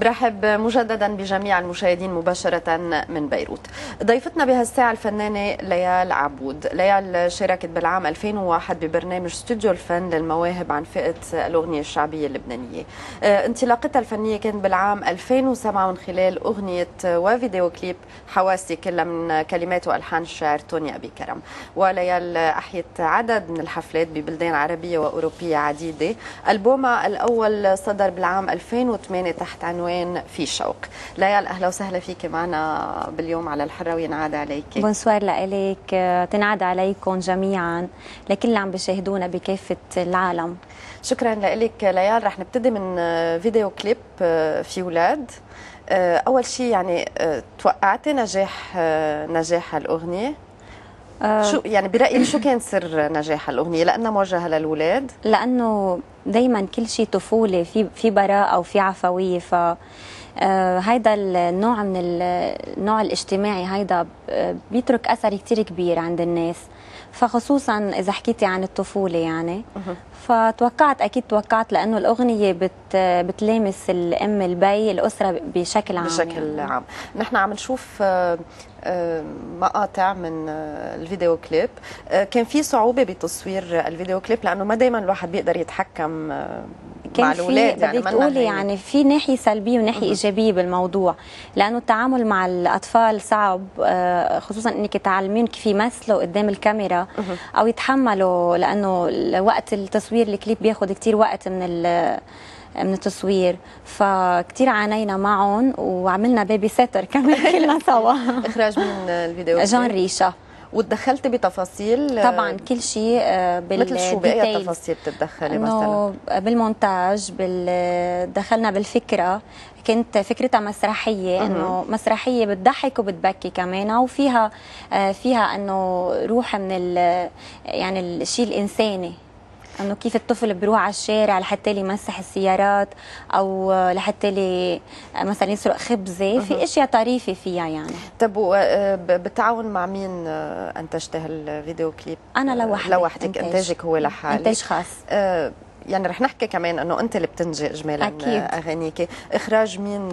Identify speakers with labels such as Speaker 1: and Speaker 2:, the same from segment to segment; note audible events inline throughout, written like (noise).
Speaker 1: برحب مجددا بجميع المشاهدين مباشرة من بيروت. ضيفتنا بهالساعة الفنانة ليال عبود. ليال شاركت بالعام 2001 ببرنامج استوديو الفن للمواهب عن فئة الأغنية الشعبية اللبنانية. آه، انطلاقتها الفنية كانت بالعام 2007 من خلال أغنية وفيديو كليب حواسي كلها من كلمات وألحان الشاعر توني أبي كرم. وليال أحيت عدد من الحفلات ببلدان عربية وأوروبية عديدة. ألبومها الأول صدر بالعام 2008 تحت عنوان عنوان في شوق. ليال أهلا وسهلا فيك معنا باليوم على الحرة وينعاد عليك.
Speaker 2: Bonsoir لك تنعاد عليكم جميعا لكل اللي عم بيشاهدونا بكافة العالم.
Speaker 1: شكرا لك ليال. رح نبتدي من فيديو كليب في أولاد أول شيء يعني توقعتي نجاح نجاح الأغنية؟ آه شو يعني برأيك شو كان سر نجاح الأغنية؟ لأنها موجهة للاولاد
Speaker 2: لأنه دائما كل شيء طفولة في في براءة وفي عفوية ف آه هيدا النوع من النوع الاجتماعي هيدا بيترك أثر كثير كبير عند الناس. فخصوصا إذا حكيتي عن الطفولة يعني. فتوقعت أكيد توقعت لأنه الأغنية بت بتلامس الأم البي الأسرة بشكل عام
Speaker 1: بشكل يعني. عام. نحن عم نشوف آه، آه، مقاطع من آه، الفيديو كليب. كان في صعوبة بتصوير الفيديو كليب لأنه ما دائما الواحد بيقدر يتحكم كان مع الأولاد
Speaker 2: يعني بدك تقولي يعني في ناحية سلبية وناحية إيجابية بالموضوع لأنه التعامل مع الأطفال صعب خصوصا إنك تعلمين كيف يمثلوا قدام الكاميرا أو يتحملوا لأنه وقت التصوير الكليب بياخذ كثير وقت من من التصوير. فكتير عانينا معهم وعملنا baby sitter (laughs) كمان كلنا سوا.
Speaker 1: إخراج من الفيديو.
Speaker 2: جان ريشا.
Speaker 1: وتدخلتي بتفاصيل
Speaker 2: طبعا كل شيء آه،
Speaker 1: بال مثل شو باي تفاصيل بتتدخلي مثلا؟
Speaker 2: بالمونتاج بال دخلنا بالفكرة. كنت فكرتها مسرحية إنه مسرحية بتضحك وبتبكي كمان. وفيها آه، فيها إنه روح من يعني الشيء الإنساني. إنه كيف الطفل بيروح على الشارع لحتى لي يمسح السيارات أو لحتى لي مثلا يسرق خبزة. في إشياء طريفة فيها يعني.
Speaker 1: طب آه، بالتعاون مع مين آه، انتجت هالفيديو كليب؟
Speaker 2: أنا لوحدي.
Speaker 1: لوحدك إنتاج. إنتاجك هو لحالك.
Speaker 2: إنتاج خاص.
Speaker 1: أه يعني رح نحكي كمان إنه أنت اللي بتنجي اجمالا
Speaker 2: أكيد.
Speaker 1: أغانيك. إخراج مين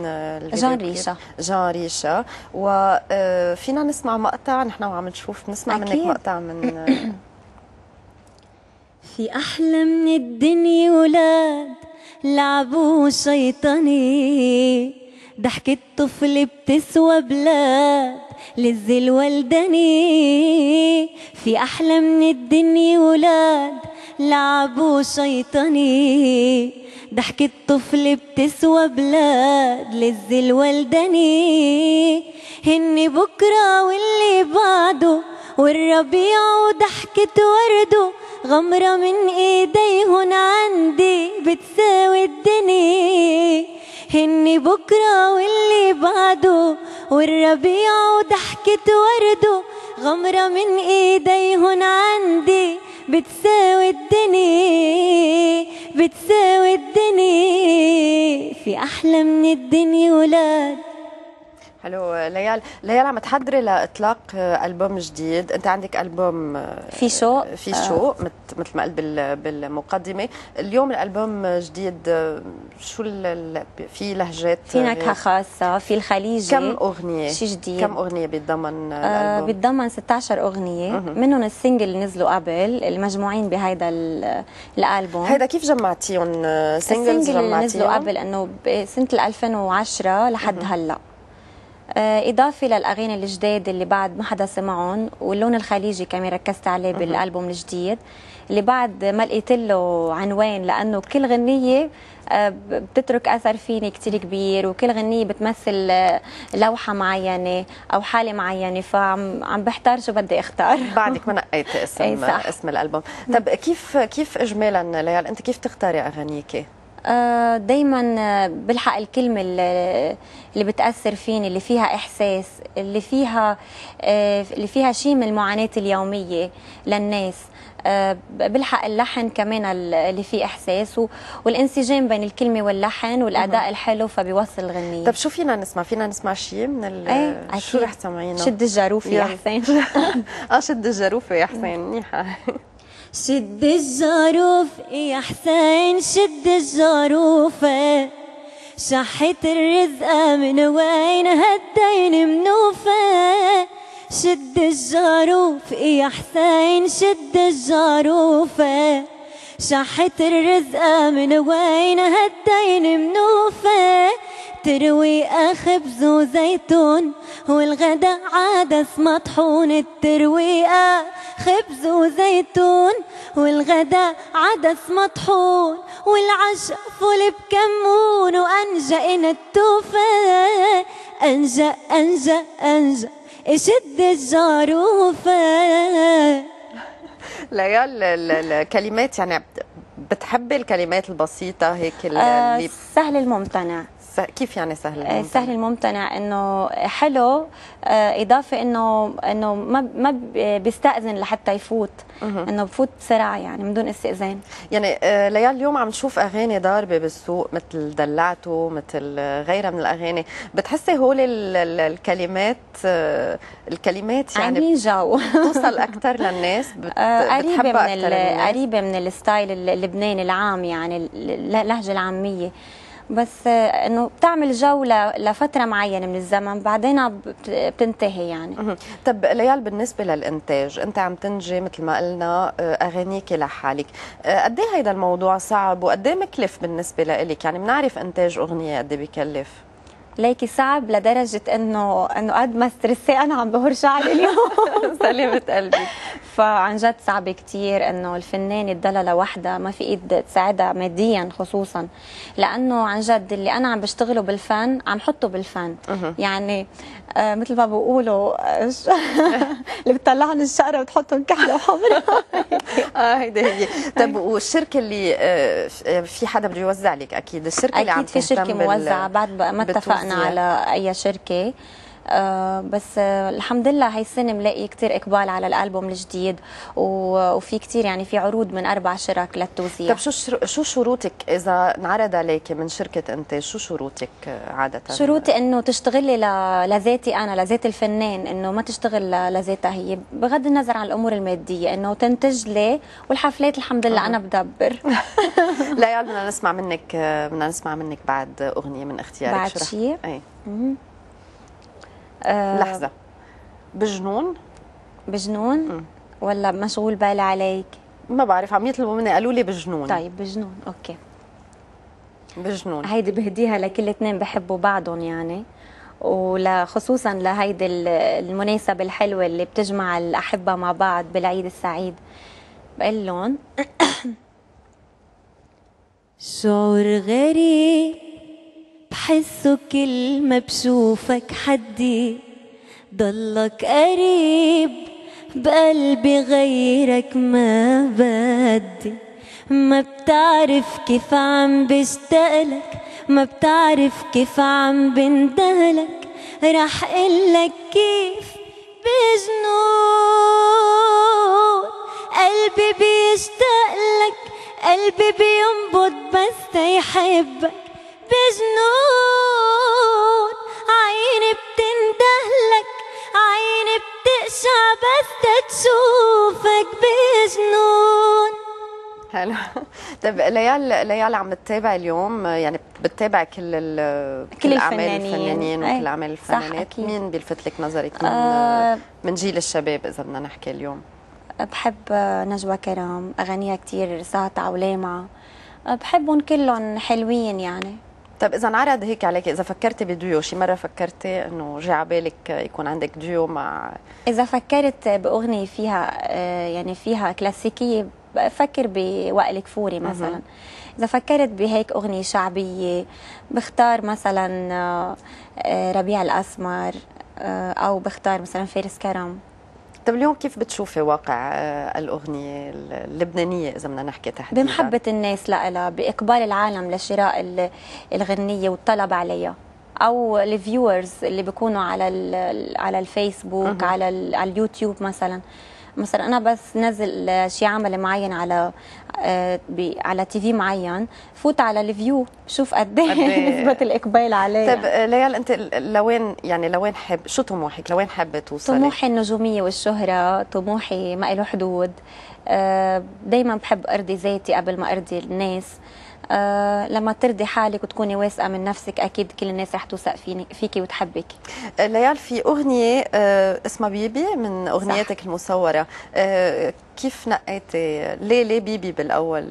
Speaker 2: جان ريشا.
Speaker 1: جان ريشا. وفينا نسمع مقطع؟ نحن وعم نشوف نسمع أكيد. منك مقطع من (clears throat)
Speaker 3: في أحلى من الدنيا ولاد لعبوا شيطاني. ضحكة طفل بتسوى بلاد لز الولدني في أحلى من الدنيا ولاد لعبوا شيطاني. ضحكة طفل بتسوى بلاد لز الولدني هني بكرة واللي بعده والربيع وضحكة ورده غمرة من ايديهن عندي بتساوي الدنيا هني بكرة واللي بعده والربيع وضحكة ورده. غمرة من ايديهن عندي بتساوي الدنيا بتساوي الدنيا في أحلى من الدنيا ولاد.
Speaker 1: حلو ليال ليال عم تحضري لإطلاق ألبوم جديد. أنت عندك ألبوم
Speaker 2: في شو؟
Speaker 1: في شو مثل ما قلت بالمقدمة. اليوم الألبوم جديد شو في لهجات
Speaker 2: في نكهة خاصة في الخليجي.
Speaker 1: كم أغنية؟
Speaker 2: شيء جديد.
Speaker 1: كم أغنية بيتضمن
Speaker 2: آه، الألبوم؟ بيتضمن 16 أغنية. منهم ال single اللي نزلوا قبل المجموعين بهيدا الألبوم.
Speaker 1: هيدا كيف جمعتيهم؟
Speaker 2: singles جمعتيهم اللي نزلوا قبل إنه بسنه 2010 لحد هلأ. آه، إضافة للأغاني الجداد اللي بعد ما حدا سمعهم واللون الخليجي كمان ركزت عليه بالألبوم الجديد. اللي بعد ما لقيت له عنوان لأنه كل غنية آه، بتترك أثر فيني كثير كبير وكل غنية بتمثل آه، لوحة معينة أو حالة معينة فعم عم بحتار شو بدي أختار. (laughs)
Speaker 1: بعدك ما نقيتي (laughs) اسم صح. اسم الألبوم. طب كيف كيف اجمالا ليال أنت كيف تختاري اغانيك
Speaker 2: آه، دايما آه، بلحق الكلمة اللي بتأثر فيني اللي فيها إحساس اللي فيها آه، اللي فيها شيء من المعاناة اليومية للناس. بلحق اللحن كمان اللي فيه إحساس والانسجام بين الكلمة واللحن والأداء الحلو فبيوصل الغنية.
Speaker 1: طب شو فينا نسمع؟ فينا نسمع شيء من ال
Speaker 2: إيه
Speaker 1: شو رح تسمعينا
Speaker 2: شد الجاروفي (laughs) يا حسين.
Speaker 1: آه شد الجاروفي يا حسين. منيحة
Speaker 3: شد الجاروف يا حسين شد الجاروفة شحت الرزقة من وين؟ هالدين منوفة شد الجاروف يا حسين شد الجاروفة شحت الرزقة من وين؟ هالدين منوفة تروي خبز وزيتون والغدا عدس مطحون الترويقة خبز وزيتون والغدا عدس مطحون والعشاء فول بكمون وأنجأ إن التوفة أنجأ أنجأ أنجأ أشد الجاروفة (laughs)
Speaker 1: ليال الكلمات يعني بتحبي الكلمات البسيطة هيك اللي
Speaker 2: آه سهل الممتنع.
Speaker 1: كيف يعني سهل
Speaker 2: الممتنع؟ سهل الممتنع إنه حلو آه، إضافة إنه إنه ما ما بيستأذن لحتى يفوت إنه بفوت بسرعة يعني من دون استئذان.
Speaker 1: يعني آه، ليال اليوم عم نشوف أغاني ضاربة بالسوق مثل دلعته مثل غيرها من الأغاني. بتحسي هول الكلمات آه، الكلمات يعني
Speaker 2: عاملين جو
Speaker 1: توصل أكثر للناس
Speaker 2: بت... قريبة من قريبة من ال style اللبناني العام يعني اللهجه العامية. بس إنه بتعمل جو لفترة معينة من الزمن بعدين بتنتهي يعني.
Speaker 1: طب ليال بالنسبة للإنتاج أنت عم تنجي مثل ما قلنا آه، أغانيك لحالك. آه، قد إيه هيدا الموضوع صعب وقد إيه مكلف بالنسبة لك يعني بنعرف إنتاج أغنية قد إيه بكلف.
Speaker 2: ليكي صعب لدرجة إنه إنه قد ما ستريسي أنا عم بهر شعري اليوم. (laughs)
Speaker 1: سلامة قلبي.
Speaker 2: فعن جد صعب كثير إنه الفنانه تضلها لوحدها ما في إيد تساعدها ماديا خصوصا. لأنه عن جد اللي أنا عم بشتغله بالفن عم حطه بالفن. يعني آه مثل ما بقولوا (laughs) اللي بتطلعني الشقره بتحطهم كحله وحمراء (laughs)
Speaker 1: آه هيدي هي طيب والشركة اللي آه في حدا بده يوزع لك؟ أكيد الشركة اللي عم
Speaker 2: أكيد في شركة موزعة. بعد ما اتفقنا على أي شركة بس آه الحمد لله هاي السنة ملاقي كثير إقبال على الألبوم الجديد وفي كثير يعني في عروض من أربع شرك للتوزيع.
Speaker 1: طيب شو شو شروطك إذا انعرض عليك من شركة انتاج شو شروطك عادة؟
Speaker 2: شروطي إنه تشتغلي لذاتي أنا لذات الفنان إنه ما تشتغل لذاتها هي. بغض النظر عن الأمور المادية إنه تنتج لي والحفلات الحمد لله أنا بدبر. (laughs)
Speaker 1: لا يا بدنا نسمع منك بدنا نسمع منك بعد أغنية من اختيارك.
Speaker 2: بعد شيء
Speaker 1: اي آه لحظة. بجنون؟
Speaker 2: بجنون؟ م. ولا مشغول بالي عليك؟
Speaker 1: ما بعرف عم يطلبوا مني قالوا لي بجنون.
Speaker 2: طيب بجنون. أوكي.
Speaker 1: بجنون.
Speaker 2: هيدي بهديها لكل اثنين بحبوا بعضهم يعني. وخصوصا لهيدي المناسبة الحلوة اللي بتجمع الأحبة مع بعض بالعيد السعيد. بقول لهم (coughs)
Speaker 3: شعور غريب. بحسه كل ما بشوفك حدي. ضلك قريب بقلبي غيرك ما بدي. ما بتعرف كيف عم بشتاقلك ما بتعرف كيف عم بندهلك راح قلك كيف بجنون. قلبي بيشتاقلك قلبي بينبض بس يحبك. بجنون عيني بتندهلك عيني بتقشع بس تشوفك بجنون
Speaker 1: حلو. طيب ليال ليال عم تتابع اليوم؟ يعني بتتابع كل
Speaker 2: كل
Speaker 1: الاعمال الفنانين. وكل أعمال الفنانات. مين بيلفت لك نظرك؟ من آه من جيل الشباب إذا بدنا نحكي اليوم؟
Speaker 2: بحب نجوى كرام أغانيها كثير ساطعه ولامعه بحبهم كلهم حلوين يعني.
Speaker 1: طيب إذا انعرض هيك عليك إذا فكرتي بديو شي مرة فكرتي إنه جاي على بالك يكون عندك ديو مع
Speaker 2: إذا فكرت بأغنية فيها آه، يعني فيها كلاسيكية بفكر بوائل كفوري مثلا. إذا فكرت بهيك أغنية شعبية بختار مثلا آه، ربيع الأسمر آه، أو بختار مثلا فارس كرم.
Speaker 1: طيب اليوم كيف بتشوفي واقع آه، الأغنية اللبنانية إذا بدنا نحكي تحديدا؟
Speaker 2: بمحبة الناس لها بإقبال العالم لشراء الغنية والطلب عليها. أو ال viewers اللي بيكونوا على على الفيسبوك على على اليوتيوب مثلا. مثلا أنا بس نزل شيء عمل معين على آه، على TV معين فوت على ال view شوف قد إيه, إيه؟ (laughs) نسبة الإقبال عليه.
Speaker 1: طيب ليال أنت لوين يعني لوين حب شو طموحك؟ لوين حابة توصلي؟
Speaker 2: طموحي النجومية والشهرة طموحي ما له حدود آه، دايما بحب أرضي ذاتي قبل ما أرضي الناس. آه لما ترضي حالك وتكوني واثقه من نفسك أكيد كل الناس رح توثق فيكي وتحبك
Speaker 1: ليال في أغنية آه اسمها بيبي من أغنياتك صح. المصورة آه كيف نقيتي ليه ليه بيبي بالأول؟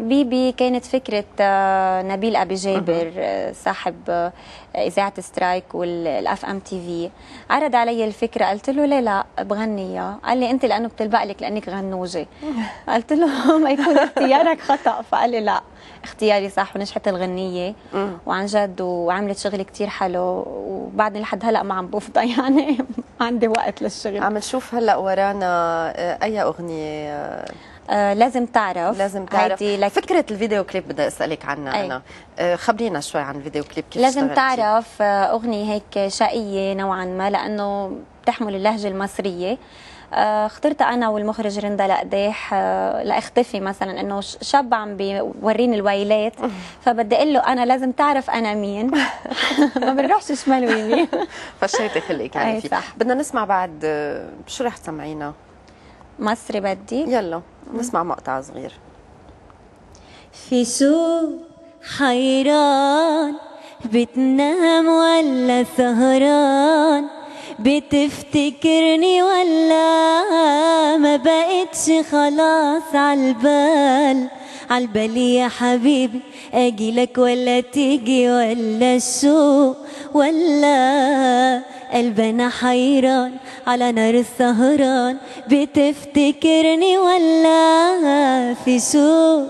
Speaker 2: بيبي كانت فكرة آه، نبيل أبي جابر آه، صاحب آه، إذاعة سترايك وال FM TV. عرض علي الفكرة قلت له ليه لا بغنيها قال لي أنت لأنه بتلبق لك لأنك غنوجة. (laughs) قلت له (laughs) ما يكون اختيارك خطأ. فقال لي لا اختياري صح ونجحت الغنية. وعن جد وعملت شغل كتير حلو. وبعدني لحد هلأ ما عم بفضى (laughs) يعني عندي وقت للشغل.
Speaker 1: عم نشوف هلأ ورانا أي أغنية؟
Speaker 2: آه لازم تعرف.
Speaker 1: لازم تعرف. لك فكرة ال video clip بدي أسألك عنها أي. أنا. آه خبرينا شوي عن الفيديو كليب كيف
Speaker 2: لازم تعرف آه أغنية هيك شقية نوعا ما لأنه تحمل اللهجة المصرية. آه، اخترت أنا والمخرج رندا لقداح آه، لأختفي مثلا إنه شاب عم بيوريني الويلات (laughs) فبدي أقول له أنا لازم تعرف أنا مين. (laughs) (laughs) ما بنروحش شمال ويمين
Speaker 1: فشيتي خلقك يعني فيه. بدنا نسمع بعد شو رح تسمعينا؟
Speaker 2: مصري بدي.
Speaker 1: يلا نسمع مقطع صغير.
Speaker 3: في سوق حيران بتنام ولا سهران؟ بتفتكرني ولا ما بقتش خلاص عالبال عالبال يا حبيبي أجي لك ولا تيجي ولا الشوق ولا قلبنا حيران على نار السهران. بتفتكرني ولا في سوق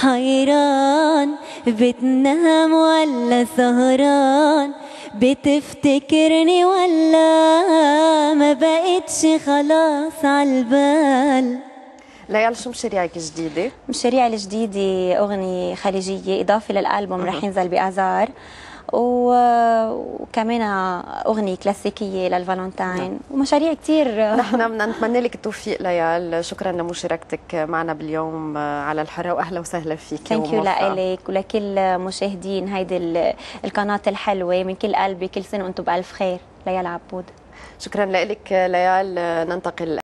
Speaker 3: حيران. بتنام ولا سهران؟ بتفتكرني ولا ما بقتش خلاص عالبال
Speaker 1: ليال شو مشاريعك الجديدة؟
Speaker 2: مشاريعي الجديدة أغنية خليجية إضافة للألبوم رح ينزل بآذار. وكمان أغنية كلاسيكية للفالنتاين. نعم. ومشاريع كثير
Speaker 1: نحن بدنا نتمنى لك التوفيق ليال. شكرا لمشاركتك معنا باليوم على الحرة وأهلا وسهلا فيك
Speaker 2: thank you لك ولكل مشاهدين هيدي القناة الحلوة من كل قلبي. كل سنة وأنتم بألف خير. ليال عبود.
Speaker 1: شكرا لك ليال. ننتقل